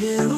till